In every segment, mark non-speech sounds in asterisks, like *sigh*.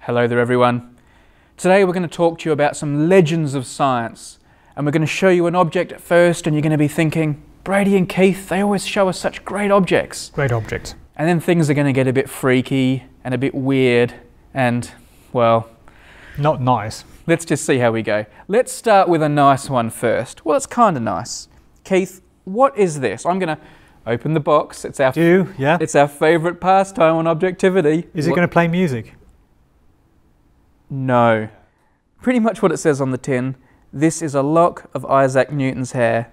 Hello there, everyone. Today we're going to talk to you about some legends of science. And we're going to show you an object at first, and you're going to be thinking, Brady and Keith, they always show us such great objects. Great objects. And then things are going to get a bit freaky and a bit weird, and, well, Not nice. let's just see how we go. Let's start with a nice one first. Well, it's kind of nice. Keith, what is this? I'm going to open the box. It's our, Do, yeah? it's our favourite pastime on objectivity. Is it going to play music? No. Pretty much what it says on the tin. This is a lock of Isaac Newton's hair,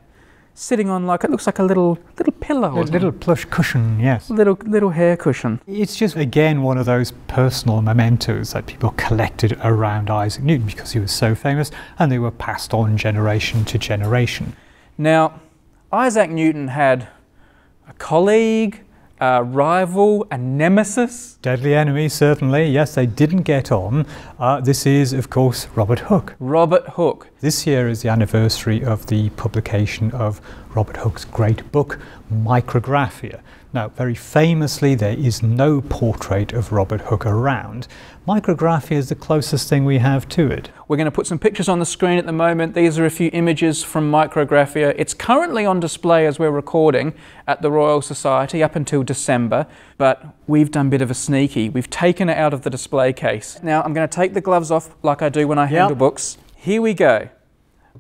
sitting on like it looks like a little little pillow, A little plush cushion, yes. little little hair cushion. It's just, again, one of those personal mementos that people collected around Isaac Newton because he was so famous and they were passed on generation to generation. Now, Isaac Newton had a colleague, a rival, a nemesis. Deadly enemy, certainly. Yes, they didn't get on. Uh, this is, of course, Robert Hooke. Robert Hooke. This year is the anniversary of the publication of Robert Hooke's great book, Micrographia. Now, very famously, there is no portrait of Robert Hooke around. Micrographia is the closest thing we have to it. We're going to put some pictures on the screen at the moment. These are a few images from Micrographia. It's currently on display as we're recording at the Royal Society up until December, but we've done a bit of a sneaky. We've taken it out of the display case. Now I'm going to take the gloves off like I do when I handle books. Here we go.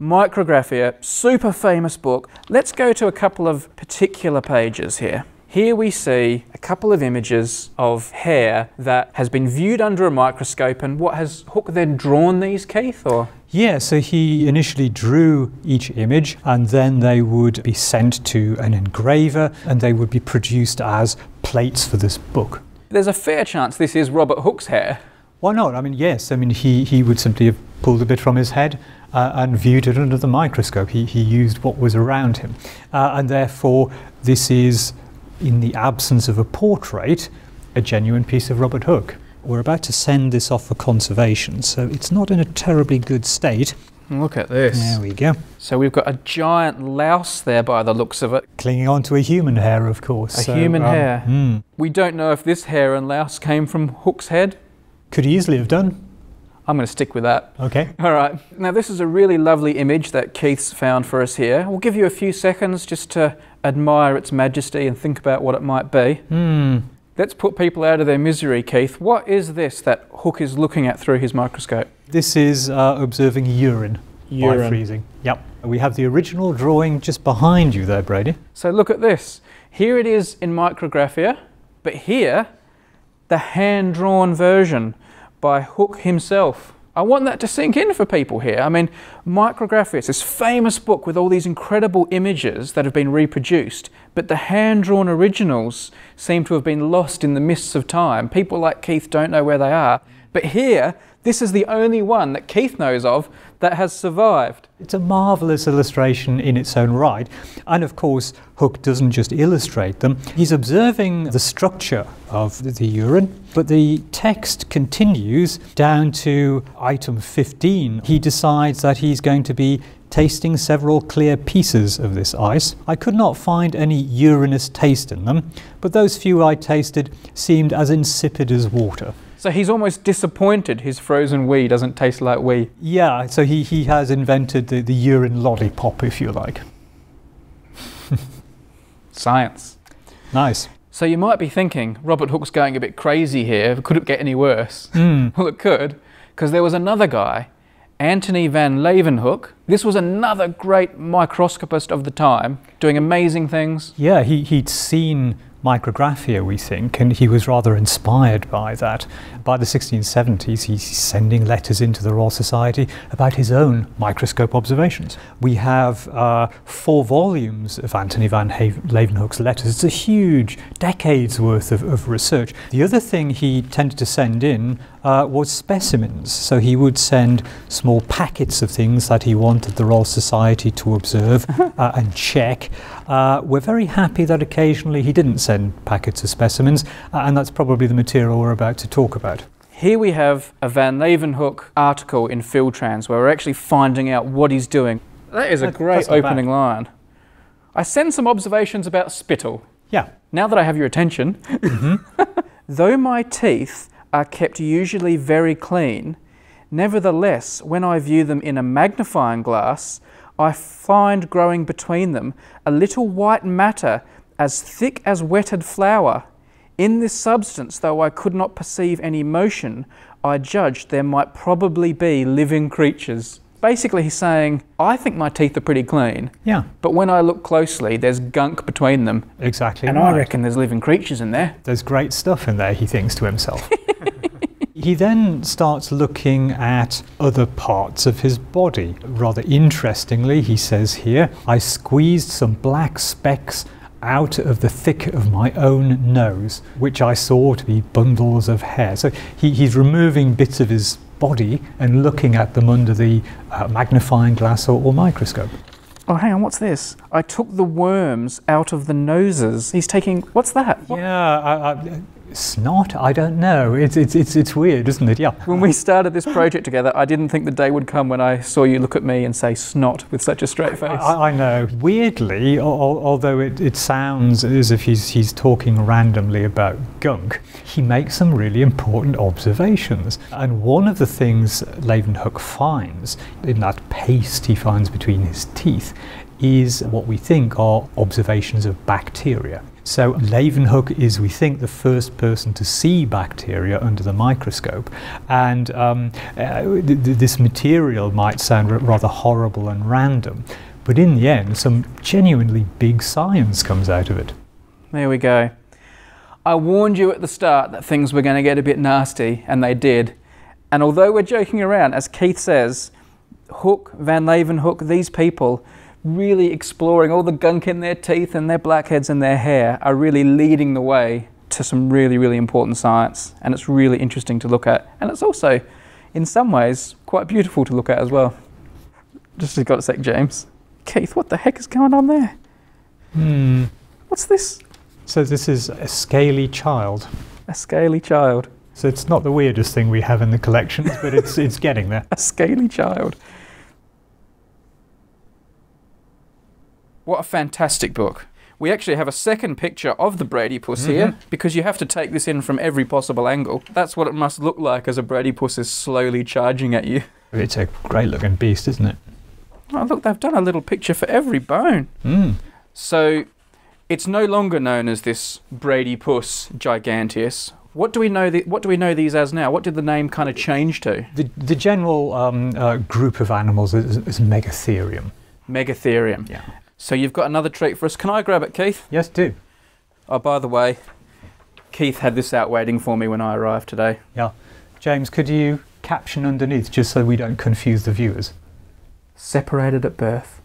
Micrographia, super famous book. Let's go to a couple of particular pages here. Here we see a couple of images of hair that has been viewed under a microscope. And what has Hooke then drawn these, Keith? Or Yeah, so he initially drew each image and then they would be sent to an engraver and they would be produced as plates for this book. there's a fair chance this is Robert Hooke's hair. Why not? I mean, yes, I mean, he, he would simply have pulled a bit from his head uh, and viewed it under the microscope. He, he used what was around him. Uh, and therefore, this is, in the absence of a portrait, a genuine piece of Robert Hooke. We're about to send this off for conservation, so it's not in a terribly good state. Look at this. There we go. So we've got a giant louse there by the looks of it. Clinging on to a human hair, of course. A so, human um, hair. hmm. We don't know if this hair and louse came from Hooke's head. Could easily have done. I'm going to stick with that. Okay. *laughs* All right. Now, this is a really lovely image that Keith's found for us here. We'll give you a few seconds just to admire its majesty and think about what it might be. Hmm. Let's put people out of their misery, Keith. What is this that Hooke is looking at through his microscope? This is uh, observing urine, by freezing. Yep. We have the original drawing just behind you there, Brady. So look at this. Here it is in Micrographia, but here, the hand drawn version by Hooke himself. I want that to sink in for people here. I mean, Micrographia is this famous book with all these incredible images that have been reproduced, but the hand drawn originals seem to have been lost in the mists of time. People like Keith don't know where they are. But here, this is the only one that Keith knows of that has survived. It's a marvellous illustration in its own right. And of course, Hooke doesn't just illustrate them, he's observing the structure of the urine, but the text continues down to item 15. He decides that he's going to be tasting several clear pieces of this ice. I could not find any urinous taste in them, but those few I tasted seemed as insipid as water. So he's almost disappointed his frozen wee doesn't taste like wee. Yeah, so he, he has invented the, the urine lollipop, if you like. Science. Nice. So you might be thinking, Robert Hooke's going a bit crazy here. Could it get any worse? Mm. *laughs* Well, it could, because there was another guy, Antony van Leeuwenhoek. This was another great microscopist of the time, doing amazing things. Yeah, he, he'd seen micrographia, we think, and he was rather inspired by that. By the 1670s, he's sending letters into the Royal Society about his own microscope observations. We have uh, four volumes of Anthony van Leeuwenhoek's letters. It's a huge, decades worth of, of research. The other thing he tended to send in uh, was specimens. So he would send small packets of things that he wanted the Royal Society to observe *laughs* uh, and check. Uh, we're very happy that occasionally he didn't send packets of specimens, uh, and that's probably the material we're about to talk about. Here we have a Van Leeuwenhoek article in Phil Trans where we're actually finding out what he's doing. That is a That- great opening line. I send some observations about spittle. Yeah. Now that I have your attention, Mm-hmm. *laughs* though my teeth are kept usually very clean. Nevertheless, when I view them in a magnifying glass, I find growing between them a little white matter as thick as wetted flour. In this substance, though I could not perceive any motion, I judged there might probably be living creatures. Basically, he's saying, I think my teeth are pretty clean, Yeah, but when I look closely, there's gunk between them, exactly. and right. I reckon there's living creatures in there. There's great stuff in there, he thinks to himself. *laughs* he then starts looking at other parts of his body. Rather interestingly, he says here, I squeezed some black specks out of the thick of my own nose, which I saw to be bundles of hair. So he, he's removing bits of his body and looking at them under the uh, magnifying glass or, or microscope. Oh, hang on, what's this? I took the worms out of the noses. He's taking, what's that? What- Yeah, I, I, snot? I don't know. It's, it's, it's, it's weird, isn't it? Yeah. When we started this project together, I didn't think the day would come when I saw you look at me and say snot with such a straight face. I, I know. Weirdly, al- al- although it, it sounds as if he's, he's talking randomly about gunk, he makes some really important observations. And one of the things Leeuwenhoek finds in that paste he finds between his teeth is what we think are observations of bacteria. So Leeuwenhoek is, we think, the first person to see bacteria under the microscope, and um, uh, th- th- this material might sound rather horrible and random, but in the end, some genuinely big science comes out of it. There we go. I warned you at the start that things were going to get a bit nasty, and they did. And although we're joking around, as Keith says, Hooke, Van Leeuwenhoek, these people really exploring all the gunk in their teeth and their blackheads and their hair are really leading the way to some really, really important science. And it's really interesting to look at. And it's also, in some ways, quite beautiful to look at as well. Just got a sec, James. Keith, what the heck is going on there? Hmm. What's this? So this is a scaly child. A scaly child. So it's not the weirdest thing we have in the collections, but it's it's getting there. *laughs* A scaly child. What a fantastic book. We actually have a second picture of the Bradypus here because you have to take this in from every possible angle. That's what it must look like as a Bradypus is slowly charging at you. It's a great looking beast, isn't it? Oh, look, they've done a little picture for every bone. Mm. So it's no longer known as this Bradypus giganteus. What do we know? The, what do we know these as now? What did the name kind of change to? The, the general um, uh, group of animals is, is Megatherium. Megatherium. Yeah. So you've got another treat for us. Can I grab it, Keith? Yes, do. Oh, by the way, Keith had this out waiting for me when I arrived today. Yeah. James, could you caption underneath just so we don't confuse the viewers? Separated at birth.